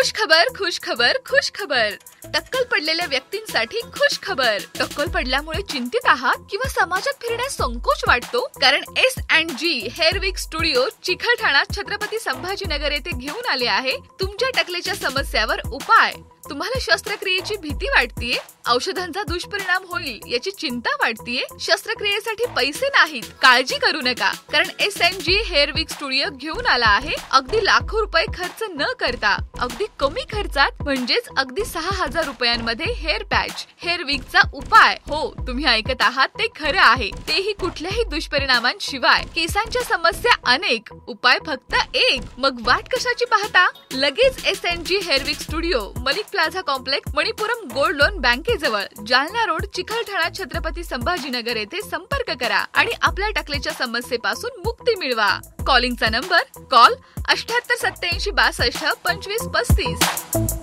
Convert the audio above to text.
खुश खबर खुश खबर खुश खबर टक्कल पडलेल्या व्यक्तींसाठी खुश खबर टक्कल पडल्यामुळे चिंतित आहात किंवा समाजात फिरण्यास संकोच वाटतो? कारण S and G hair wig studio Chikhalthana Chhatrapati Sambhajinagar येथे घेऊन आले आहे. तुमच्या टकलेच्या समस्यावर उपाय. तुम्हाला शस्त्रक्रियेची भीती वाटतीये? औषधांचा दुष्परिणाम होईल याची चिंता वाटतीये? शस्त्रक्रियेसाठी पैसे नाहीत. काळजी करू नका. कारण S N G hair wig studio घेऊन आला आहे. अगदी लाखो रुपये खर्च न करता. अगदी कमी खर्चात म्हणजेच अगदी सहा हजार रुपयांमध्ये हेअर पॅच. हेअर विकचा उपाय. हो तुम्ही ऐकत आहात ते खरं आहे. तेही कुठल्याही दुष्परिणामांशिवाय. केसांच्या समस्या अनेक. उपाय फक्त एक. मग वाट कशाची पाहता? लगेच S N G hair wig studio Malik plaza complex Manappuram gold loan बँकेजवळ Jalna road Chikalthana Chhatrapati Sambhajinagar येथे संपर्क करा आणि आपल्या टकलेच्या समस्येपासून मुक्ती मिळवा. कॉलिंगचा नंबर कॉल अठ्याहत्तर सत्याऐंशी बासष्ट पंचवीस पस्तीस.